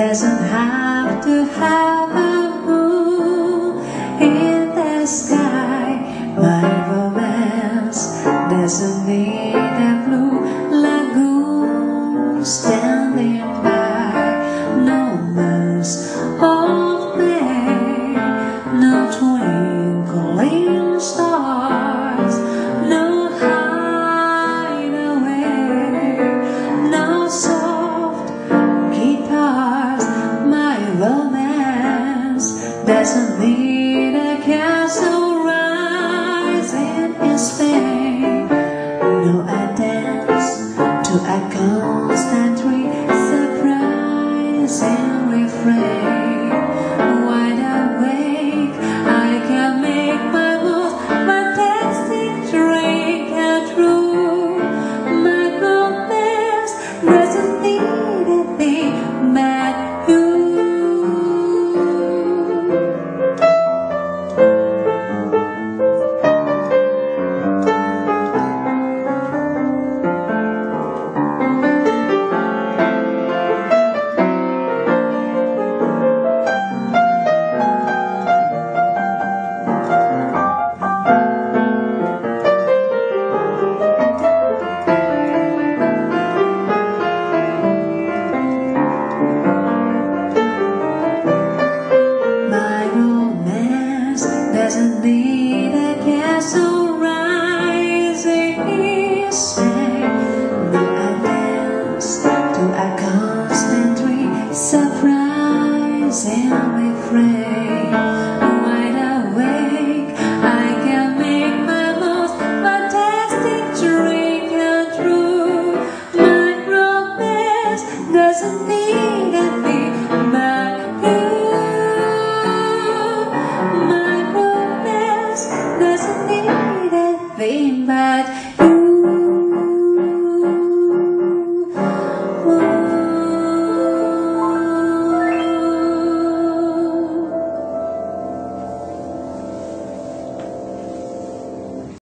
doesn't have to have a moon in the sky. My romance doesn't need. Need a castle rising in Spain. No, I dance to a constantly surprising refrain. Need a castle rising in Spain. No, I dance to a constantly surprising refrain. Wide awake, I can make my most fantastic dream come true. My romance doesn't need but